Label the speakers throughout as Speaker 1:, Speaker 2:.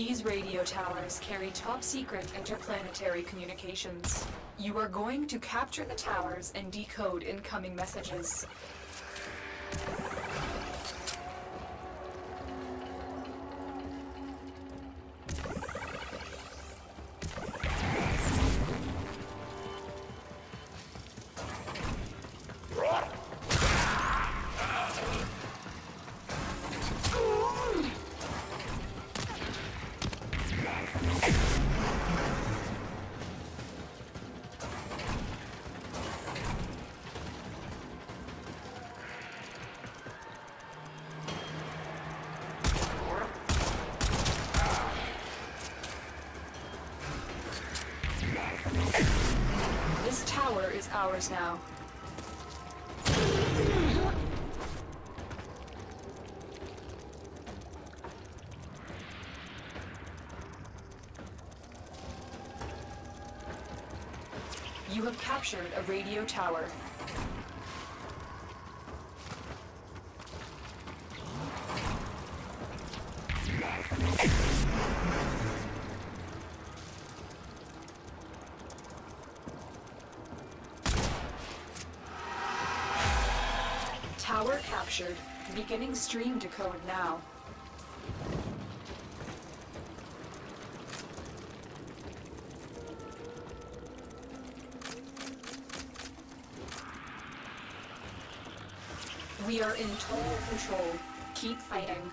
Speaker 1: These radio towers carry top secret interplanetary communications. You are going to capture the towers and decode incoming messages. Tower is ours now. You have captured a radio tower. Captured. Beginning stream decode now. We are in total control. Keep fighting.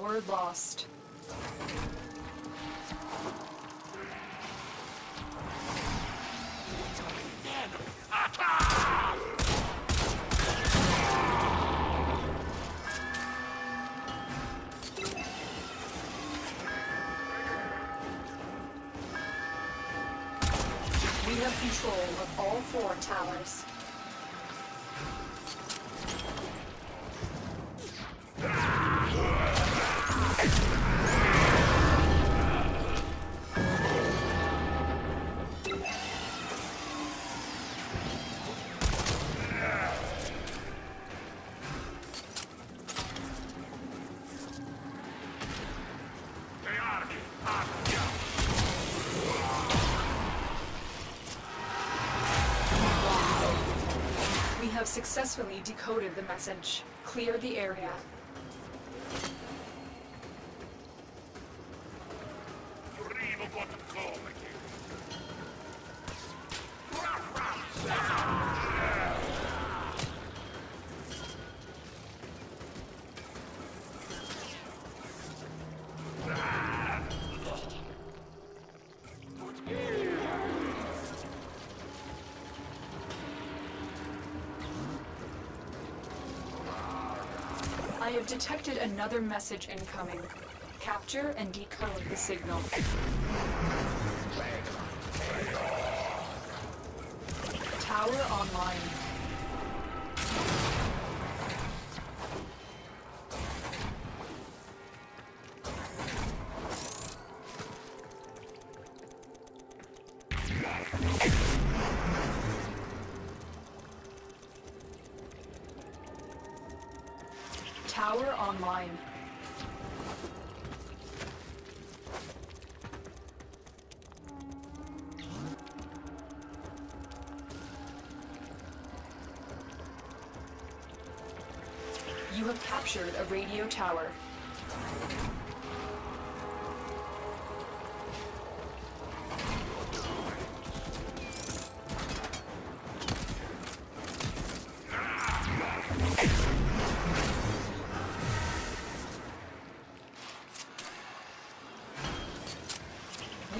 Speaker 1: Lost. We have control of all four towers. Successfully decoded the message. Clear the area. I have detected another message incoming. Capture and decode the signal. Tower online. Tower online. You have captured a radio tower.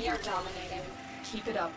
Speaker 1: We are dominating. Keep it up.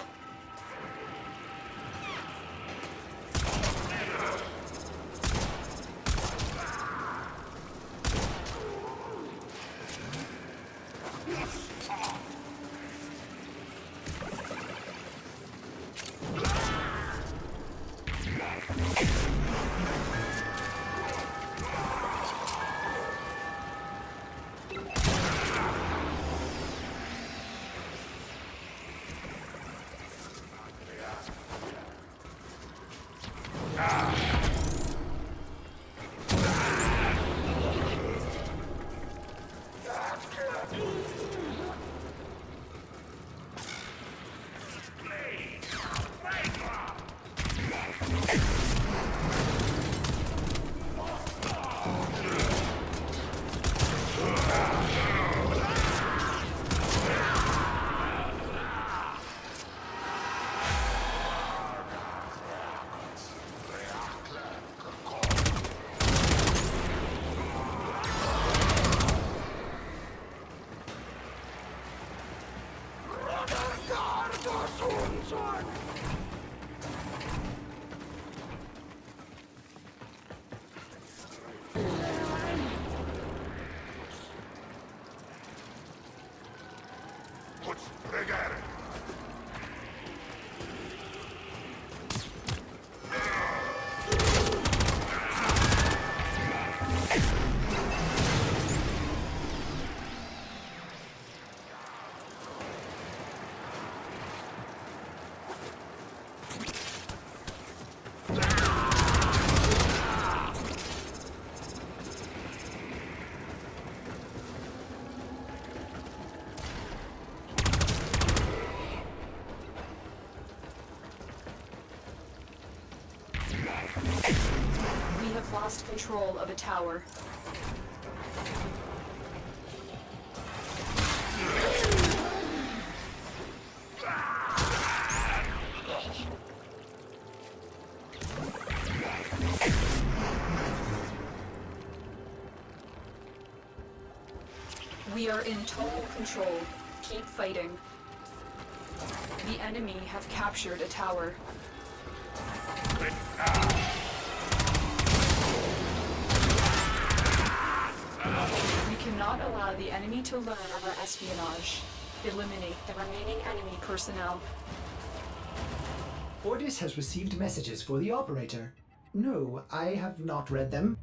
Speaker 1: Control of a tower. We are in total control. Keep fighting. The enemy have captured a tower. We cannot allow the enemy to learn of our espionage. Eliminate the remaining enemy personnel.
Speaker 2: Ordis has received messages for the operator. No, I have not read them.